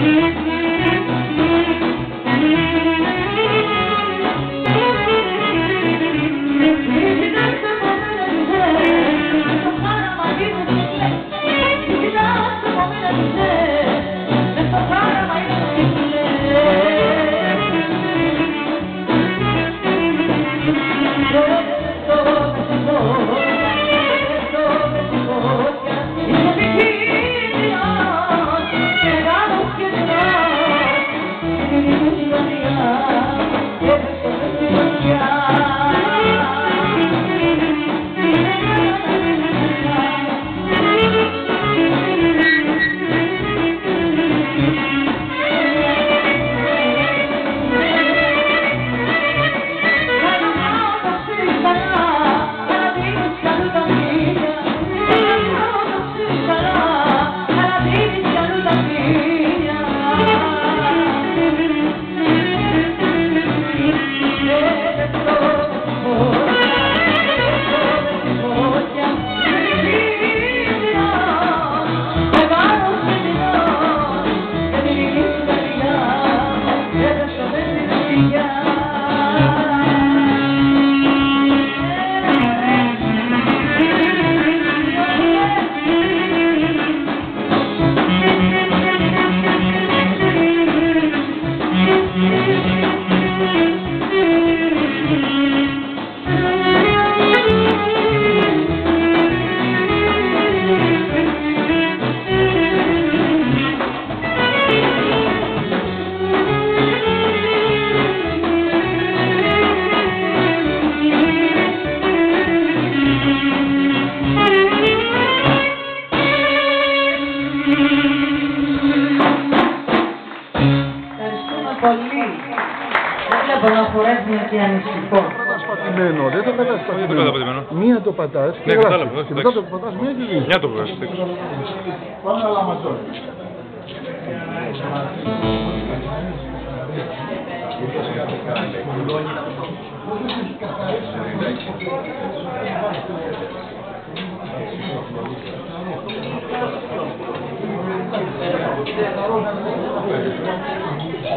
Mm-hmm. πολύ. Δεν βλέπω να χωρέσουν και ανησυχώ. Πατημένο, δεν το πατάς. Μία το πατάς και γράφεις. Και μετά το πατάς μία και δύο. Μία το πατάς. Πάμε να τώρα.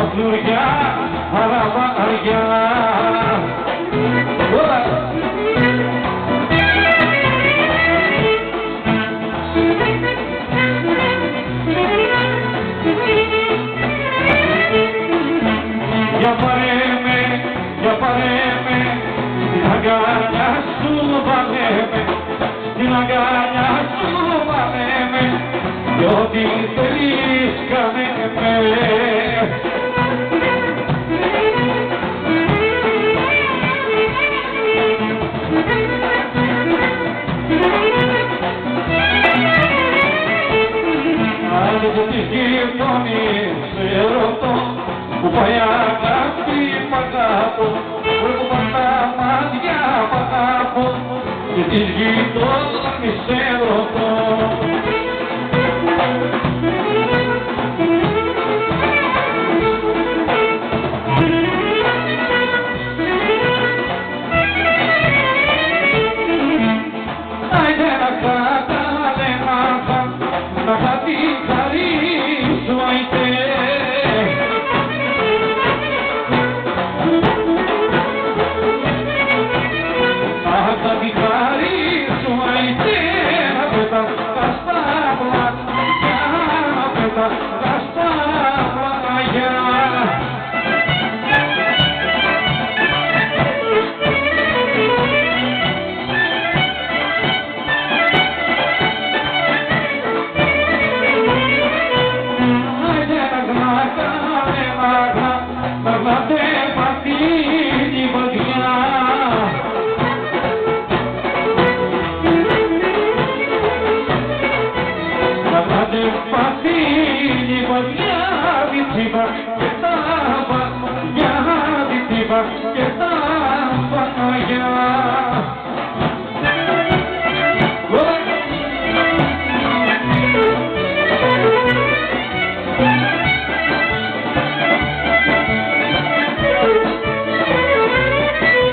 Μαυριά, αλλά Μαυριά. Για πάρε για πάρε με, σου πάρε με, σου πάρε με, κι ό,τι. από τις γειτονίες ερωτώ που πάει αγάπη πανάπω βλέπω τα μάτια πανάπω και τις γειτονίες ερωτώ Και τα Παναγιά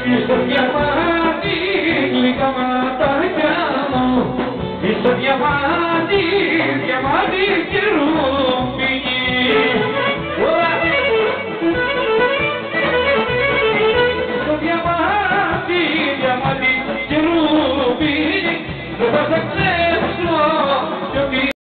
Είσαι διαμάτι, γλυκά ματάκια μου. Είσαι διαμάτι,